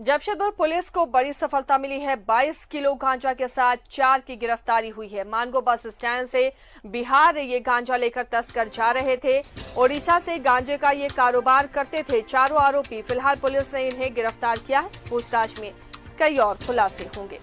Jamshedpur police को बड़ी सफलता मिली है। 22 किलो गांजा के साथ चार की गिरफ्तारी हुई है। मानगो बस स्टैंड से बिहार ये गांजा लेकर तस्कर जा रहे थे। ओडिशा से गांजे का ये कारोबार करते थे चारों आरोपी। फ़िलहाल पुलिस ने इन्हें गिरफ़्तार किया है। पूछताछ में कई और खुलासे होंगे।